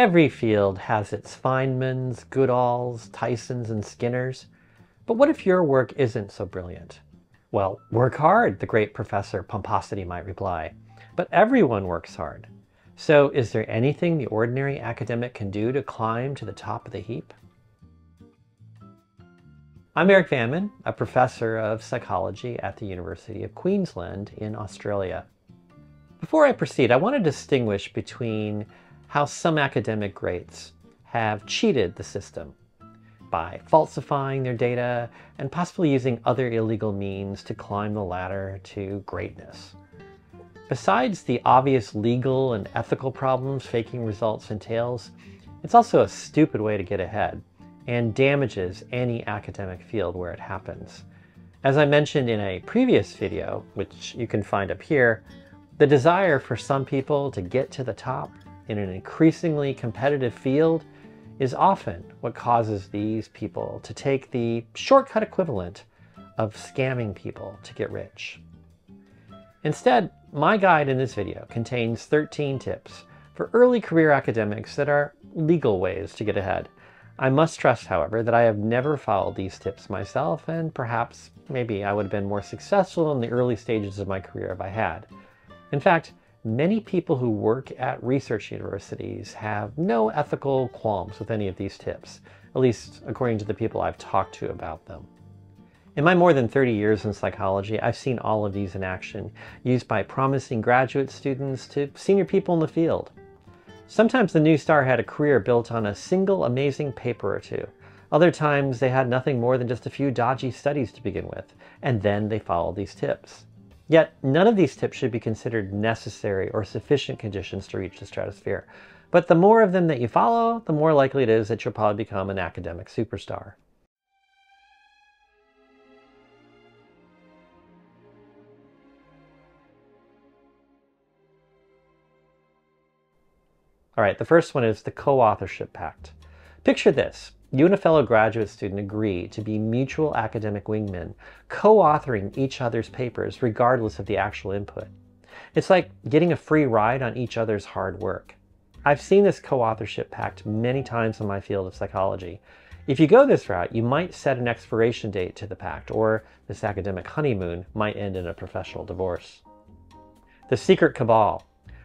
Every field has its Feynmans, Goodalls, Tysons, and Skinners. But what if your work isn't so brilliant? Well, work hard, the great Professor Pomposity might reply. But everyone works hard. So is there anything the ordinary academic can do to climb to the top of the heap? I'm Eric Vanman, a professor of psychology at the University of Queensland in Australia. Before I proceed, I want to distinguish between how some academic greats have cheated the system by falsifying their data and possibly using other illegal means to climb the ladder to greatness. Besides the obvious legal and ethical problems faking results entails, it's also a stupid way to get ahead and damages any academic field where it happens. As I mentioned in a previous video, which you can find up here, the desire for some people to get to the top in an increasingly competitive field is often what causes these people to take the shortcut equivalent of scamming people to get rich. Instead, my guide in this video contains 13 tips for early career academics that are legal ways to get ahead. I must stress, however, that I have never followed these tips myself, and perhaps maybe I would have been more successful in the early stages of my career if I had. In fact, Many people who work at research universities have no ethical qualms with any of these tips, at least according to the people I've talked to about them. In my more than 30 years in psychology, I've seen all of these in action, used by promising graduate students to senior people in the field. Sometimes the new star had a career built on a single amazing paper or two. Other times they had nothing more than just a few dodgy studies to begin with, and then they followed these tips. Yet none of these tips should be considered necessary or sufficient conditions to reach the stratosphere. But the more of them that you follow, the more likely it is that you'll probably become an academic superstar. All right, the first one is the co-authorship pact. Picture this. You and a fellow graduate student agree to be mutual academic wingmen, co-authoring each other's papers regardless of the actual input. It's like getting a free ride on each other's hard work. I've seen this co-authorship pact many times in my field of psychology. If you go this route, you might set an expiration date to the pact, or this academic honeymoon might end in a professional divorce. The secret cabal.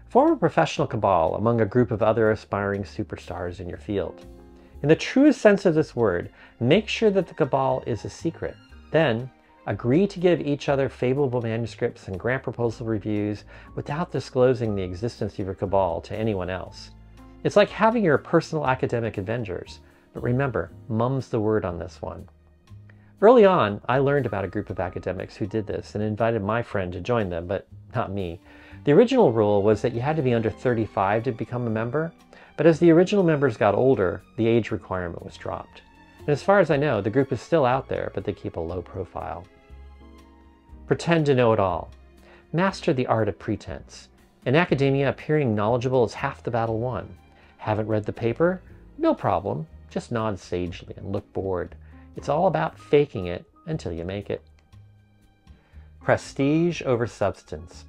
Form a professional cabal among a group of other aspiring superstars in your field. In the truest sense of this word, make sure that the cabal is a secret. Then, agree to give each other favorable manuscripts and grant proposal reviews without disclosing the existence of your cabal to anyone else. It's like having your personal academic Avengers, but remember, mum's the word on this one. Early on, I learned about a group of academics who did this and invited my friend to join them, but not me. The original rule was that you had to be under 35 to become a member, but as the original members got older, the age requirement was dropped. And as far as I know, the group is still out there, but they keep a low profile. Pretend to know it all. Master the art of pretense. In academia, appearing knowledgeable is half the battle won. Haven't read the paper? No problem. Just nod sagely and look bored. It's all about faking it until you make it. Prestige over substance.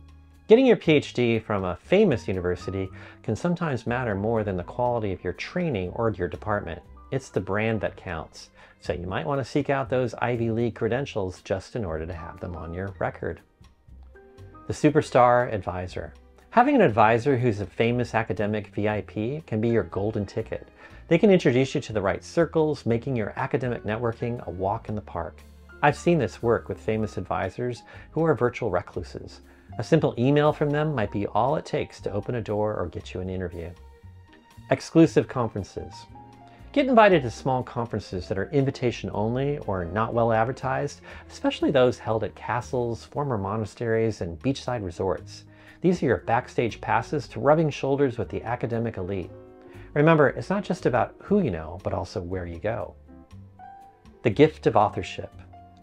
Getting your PhD from a famous university can sometimes matter more than the quality of your training or your department. It's the brand that counts. So you might want to seek out those Ivy League credentials just in order to have them on your record. The Superstar Advisor. Having an advisor who's a famous academic VIP can be your golden ticket. They can introduce you to the right circles, making your academic networking a walk in the park. I've seen this work with famous advisors who are virtual recluses. A simple email from them might be all it takes to open a door or get you an interview. Exclusive conferences. Get invited to small conferences that are invitation only or not well advertised, especially those held at castles, former monasteries, and beachside resorts. These are your backstage passes to rubbing shoulders with the academic elite. Remember, it's not just about who you know, but also where you go. The gift of authorship.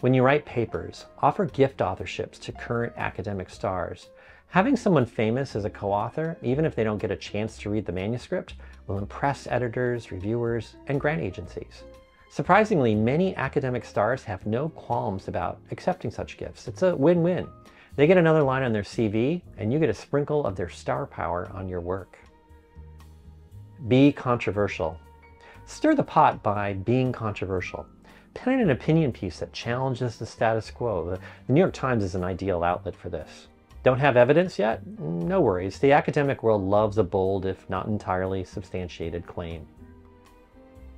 When you write papers, offer gift authorships to current academic stars. Having someone famous as a co-author, even if they don't get a chance to read the manuscript, will impress editors, reviewers, and grant agencies. Surprisingly, many academic stars have no qualms about accepting such gifts. It's a win-win. They get another line on their CV, and you get a sprinkle of their star power on your work. be controversial. Stir the pot by being controversial. Pen an opinion piece that challenges the status quo. The New York Times is an ideal outlet for this. Don't have evidence yet? No worries. The academic world loves a bold, if not entirely substantiated claim.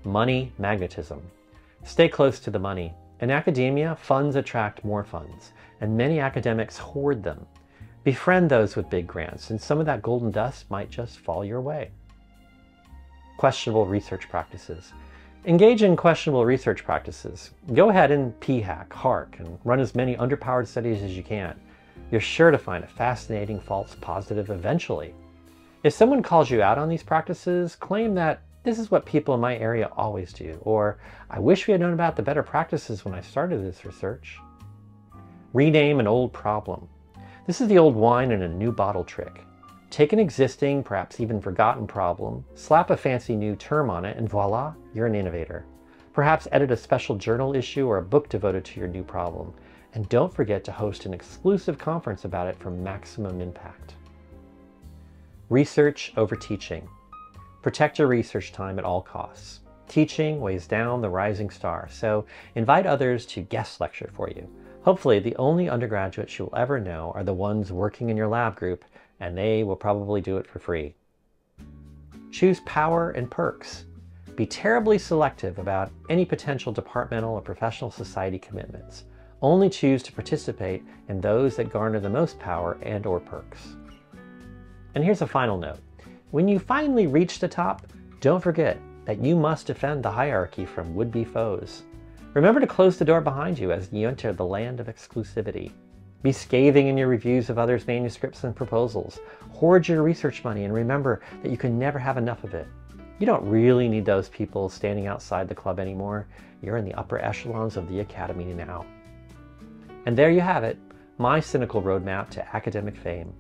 Money magnetism. Stay close to the money. In academia, funds attract more funds, and many academics hoard them. Befriend those with big grants, and some of that golden dust might just fall your way. Questionable research practices. Engage in questionable research practices. Go ahead and p-hack, HARK, and run as many underpowered studies as you can. You're sure to find a fascinating false positive eventually. If someone calls you out on these practices, claim that this is what people in my area always do, or I wish we had known about the better practices when I started this research. Rename an old problem. This is the old wine in a new bottle trick. Take an existing, perhaps even forgotten problem, slap a fancy new term on it, and voila, you're an innovator. Perhaps edit a special journal issue or a book devoted to your new problem. And don't forget to host an exclusive conference about it for maximum impact. Research over teaching. Protect your research time at all costs. Teaching weighs down the rising star, so invite others to guest lecture for you. Hopefully, the only undergraduates you'll ever know are the ones working in your lab group, and they will probably do it for free. Choose power and perks. Be terribly selective about any potential departmental or professional society commitments. Only choose to participate in those that garner the most power and or perks. And here's a final note. When you finally reach the top, don't forget that you must defend the hierarchy from would-be foes. Remember to close the door behind you as you enter the land of exclusivity. Be scathing in your reviews of others' manuscripts and proposals. Hoard your research money and remember that you can never have enough of it. You don't really need those people standing outside the club anymore. You're in the upper echelons of the academy now. And there you have it, my cynical roadmap to academic fame.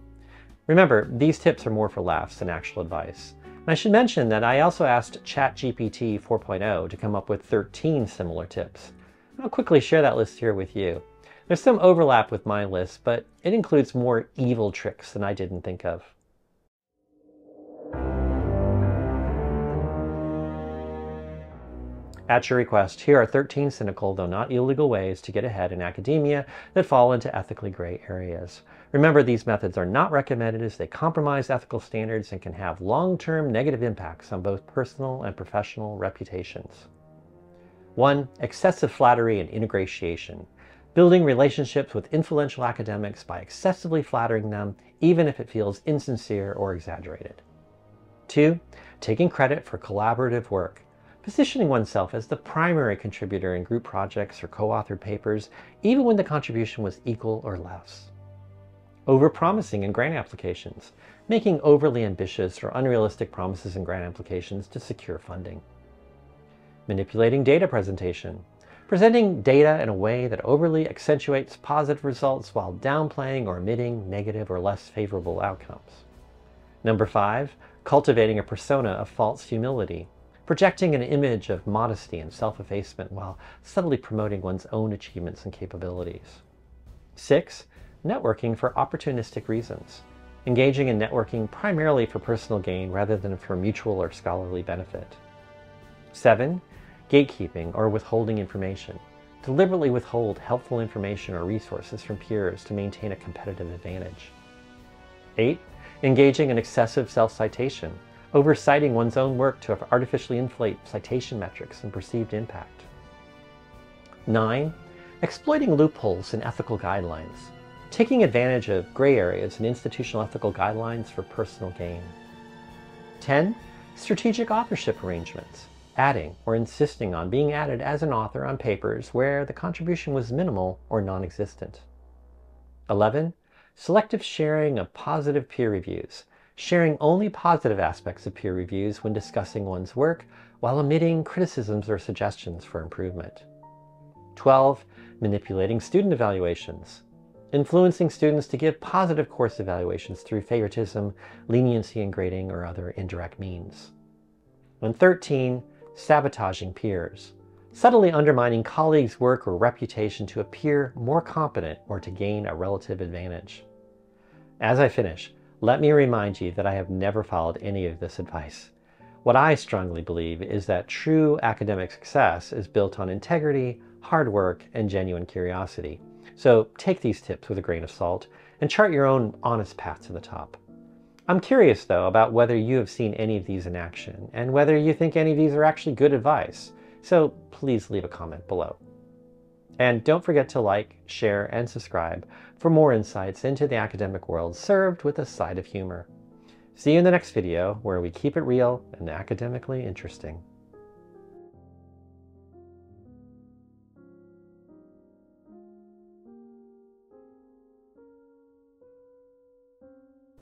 Remember, these tips are more for laughs than actual advice. And I should mention that I also asked ChatGPT 4.0 to come up with 13 similar tips. I'll quickly share that list here with you. There's some overlap with my list, but it includes more evil tricks than I didn't think of. At your request, here are 13 cynical, though not illegal ways to get ahead in academia that fall into ethically gray areas. Remember, these methods are not recommended as they compromise ethical standards and can have long-term negative impacts on both personal and professional reputations. 1. Excessive flattery and ingratiation. Building relationships with influential academics by excessively flattering them, even if it feels insincere or exaggerated. 2. Taking credit for collaborative work positioning oneself as the primary contributor in group projects or co-authored papers, even when the contribution was equal or less. Overpromising in grant applications, making overly ambitious or unrealistic promises in grant applications to secure funding. Manipulating data presentation, presenting data in a way that overly accentuates positive results while downplaying or omitting negative or less favorable outcomes. Number five, cultivating a persona of false humility, projecting an image of modesty and self-effacement while subtly promoting one's own achievements and capabilities. Six, networking for opportunistic reasons, engaging in networking primarily for personal gain rather than for mutual or scholarly benefit. Seven, gatekeeping or withholding information, deliberately withhold helpful information or resources from peers to maintain a competitive advantage. Eight, engaging in excessive self-citation, Overciting one's own work to artificially inflate citation metrics and perceived impact. 9. Exploiting loopholes in ethical guidelines. Taking advantage of gray areas in institutional ethical guidelines for personal gain. 10. Strategic authorship arrangements. Adding or insisting on being added as an author on papers where the contribution was minimal or non-existent. 11. Selective sharing of positive peer reviews sharing only positive aspects of peer reviews when discussing one's work while omitting criticisms or suggestions for improvement. 12. Manipulating student evaluations. Influencing students to give positive course evaluations through favoritism, leniency in grading, or other indirect means. And 13. Sabotaging peers. Subtly undermining colleagues' work or reputation to appear more competent or to gain a relative advantage. As I finish, let me remind you that I have never followed any of this advice. What I strongly believe is that true academic success is built on integrity, hard work, and genuine curiosity. So take these tips with a grain of salt and chart your own honest path to the top. I'm curious though about whether you have seen any of these in action and whether you think any of these are actually good advice. So please leave a comment below. And don't forget to like, share, and subscribe for more insights into the academic world served with a side of humor. See you in the next video where we keep it real and academically interesting.